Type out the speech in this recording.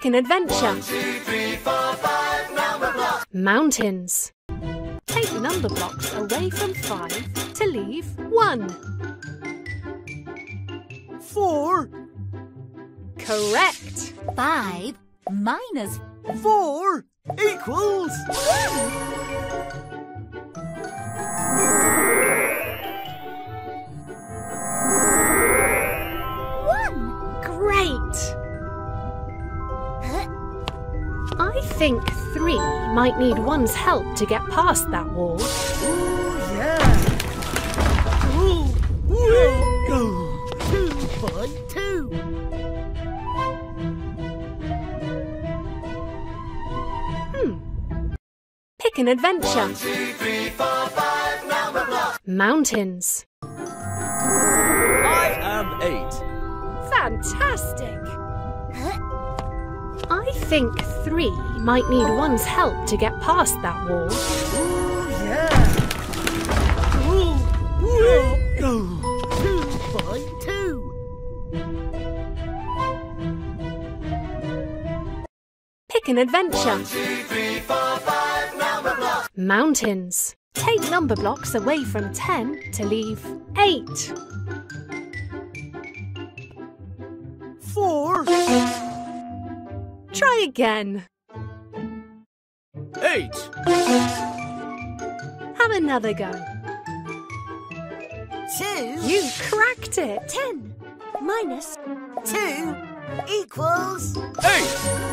Pick an adventure. Mountains. Take Numberblocks away from five to leave one. Four, Correct. Five minus four equals I think three might need one's help to get past that wall. Ooh, yeah. Ooh, ooh. Two by two. Hmm. Pick an adventure. Mountains. I am eight. Fantastic. Think three might need one's help to get past that wall. Ooh, yeah. Ooh, ooh. Two by two. Pick an adventure. Mountains. Take Numberblocks away from 10 to leave 8. Four, Try again. eight. Have another go. Two, You cracked it. Ten minus two equals eight.